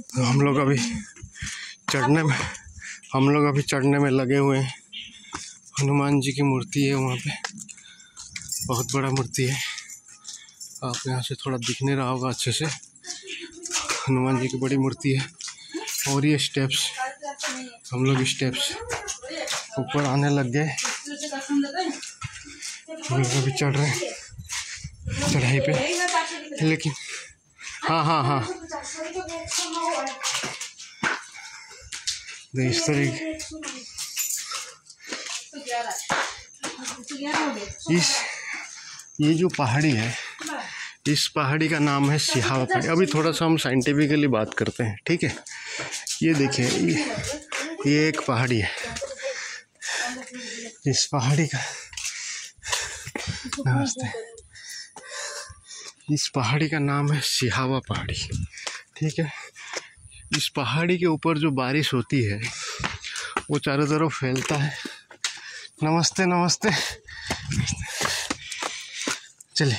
तो हम लोग अभी चढ़ने में, हम लोग अभी चढ़ने में लगे हुए हैं। हनुमान जी की मूर्ति है वहाँ पे। बहुत बड़ा मूर्ति है। आप यहाँ से थोड़ा दिख नहीं रहा होगा अच्छे से। हनुमान जी की बड़ी मूर्ति है। और ये स्टेप्स हम लोग स्टेप्स ऊपर आने लग गए। हम लोग अभी चढ़ रहे हैं। चढ़ाई पे। लेकिन हाँ हाँ हाँ। इस तरीके इस ये जो पहाड़ी है, इस पहाड़ी का नाम है सिहावा पहाड़ी। अभी थोड़ा सा हम साइंटिफिकली बात करते हैं, ठीक है? ये देखिए ये एक पहाड़ी है। इस पहाड़ी का, नमस्ते। इस पहाड़ी का नाम है सिहावा पहाड़ी, ठीक है? इस पहाड़ी के ऊपर जो बारिश होती है, वो चारों तरफ़ फैलता है। नमस्ते नमस्ते। चलिए,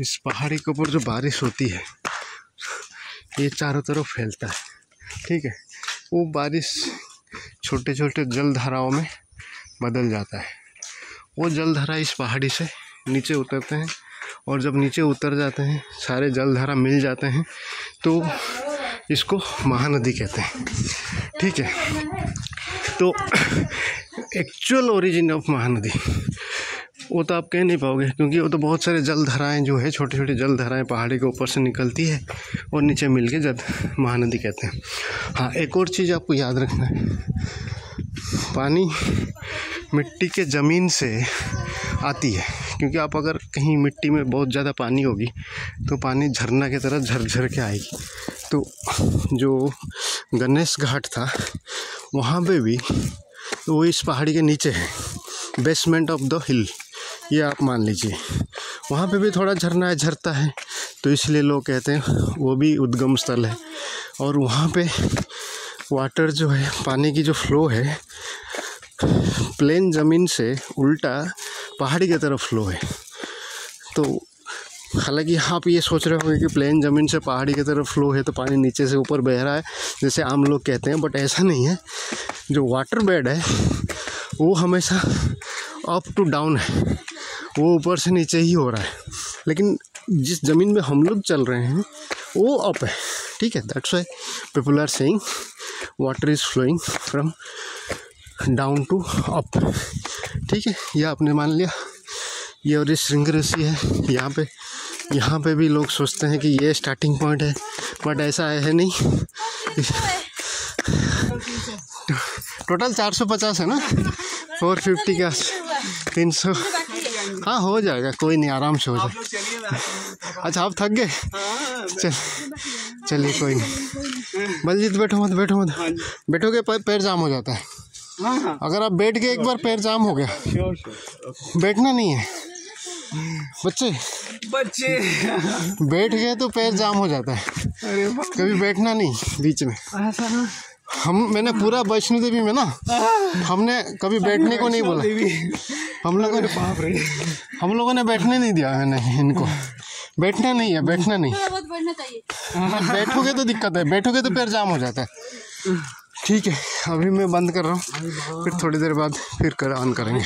इस पहाड़ी के ऊपर जो बारिश होती है, ये चारों तरफ़ फैलता है, ठीक है? वो बारिश छोटे छोटे जल धाराओं में बदल जाता है। वो जल धारा इस पहाड़ी से नीचे उतरते हैं और जब नीचे उतर जाते हैं, सारे जल धारा मिल जाते हैं तो इसको महानदी कहते हैं। ठीक है? तो एक्चुअल ओरिजिन ऑफ़ महानदी। वो तो आप कह नहीं पाओगे, क्योंकि वो तो बहुत सारे जल धाराएँ जो है छोटे छोटे जल धाराएँ पहाड़ी के ऊपर से निकलती है और नीचे मिल के जल महानदी कहते हैं। हाँ एक और चीज़ आपको याद रखना है। पानी मिट्टी के ज़मीन से आती है। क्योंकि आप अगर कहीं मिट्टी में बहुत ज़्यादा पानी होगी तो पानी झरना की तरह झरझर के आएगी। तो जो गणेश घाट था, वहाँ पे भी वो इस पहाड़ी के नीचे है बेसमेंट ऑफ़ द हिल ये आप मान लीजिए। वहाँ पे भी थोड़ा झरना है, झरता है तो इसलिए लोग कहते हैं वो भी उद्गम स्थल है। और वहाँ पे वाटर जो है, पानी की जो फ्लो है प्लेन ज़मीन से उल्टा पहाड़ी की तरफ़ फ्लो है। तो हालाँकि आप ये सोच रहे होंगे कि प्लेन ज़मीन से पहाड़ी की तरफ़ फ्लो है तो पानी नीचे से ऊपर बह रहा है, जैसे आम लोग कहते हैं बट ऐसा नहीं है। जो वाटर बेड है, वो हमेशा अप टू डाउन है। वो ऊपर से नीचे ही हो रहा है। लेकिन जिस ज़मीन में हम लोग चल रहे हैं, वो अप है। ठीक है that's why people are saying water is flowing from down to up ठीक है ये आपने मान लिया। ये और ये श्रृंग ऋषि है यहाँ पे यहाँ पे भी लोग सोचते हैं कि ये स्टार्टिंग पॉइंट है बट ऐसा है नहीं। टोटल चार सौ पचास है ना? फोर फिफ्टी का तीन सौ। हाँ हो जाएगा कोई नहीं आराम से हो जाए। अच्छा आप थक गए? चल चलिए कोई नहीं। बलजीत बैठो मत बैठो मत। बैठोगे पैर जाम हो जाता है। अगर आप बैठ गए एक बार पैर जाम हो गया। बैठना नहीं है। बच्चे। बच्चे। बैठ गए तो पैर जाम हो जाता है। अरे कभी बैठना नहीं बीच में। हम मैंने पूरा वैष्णो देवी में ना हमने कभी बैठने को नहीं बोला। हम लोगों ने हम लोगों ने बैठने नहीं दिया मैंने इनको। बैठना नहीं है बैठना नहीं। बैठोगे तो दिक्कत है बैठोगे तो पैर जाम हो जाता है। ठीक है अभी मैं बंद कर रहा हूँ। फिर थोड़ी देर बाद फिर कर ऑन करेंगे।